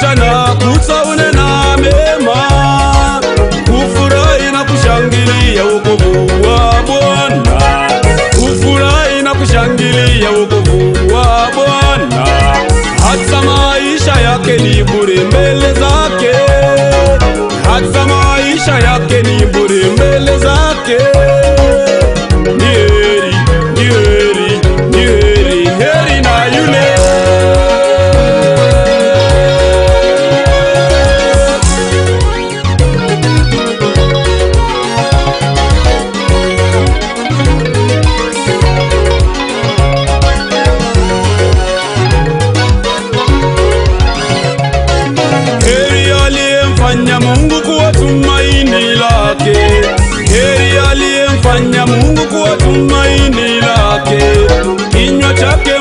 mchana kutwa une na kufurahi na kushangilia wokovu wa Bwana, kufurahi na kushangilia wokovu wa Bwana, hata maisha yake ni bure mbele zake, hata maisha yake ni bure mbele zake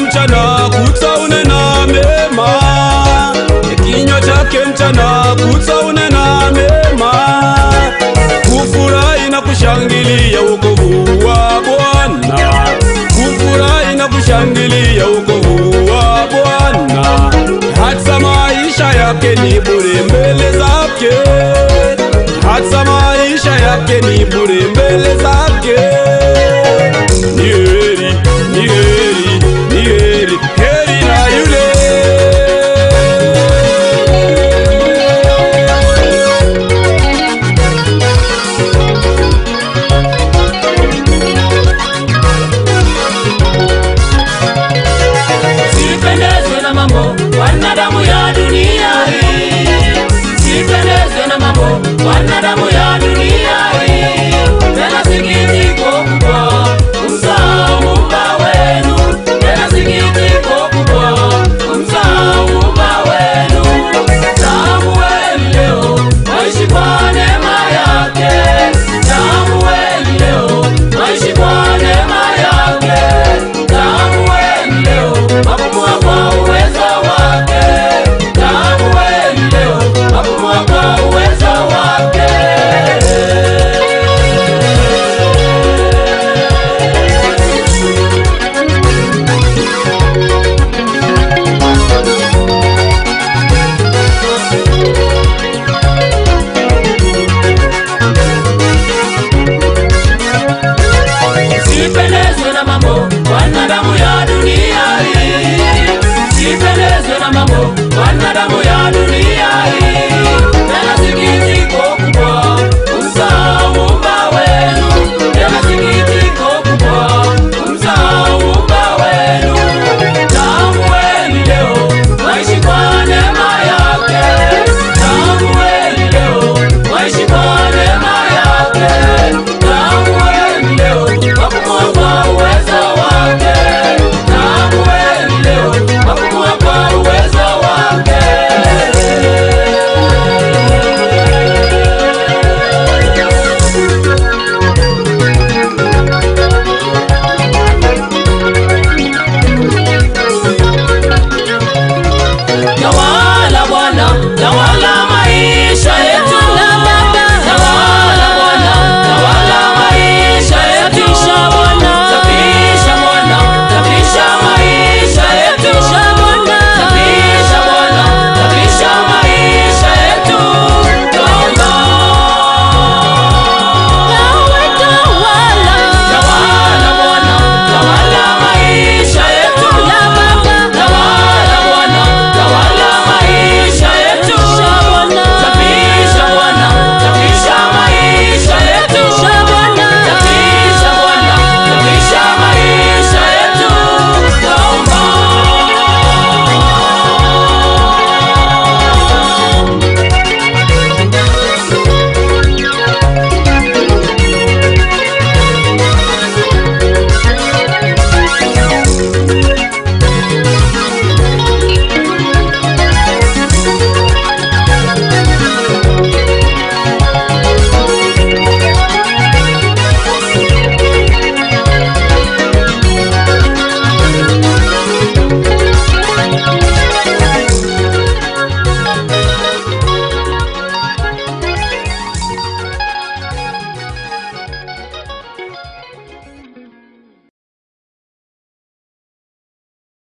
mchana kutsa unenamema ekinywa chake mchana kutsa unenamema kufurahi na kushangilia ukovu wa bwana kufurahi na kushangilia ukovu wa bwana hata maisha yake ni bure mbele zake hata maisha yake ni bure mbele zake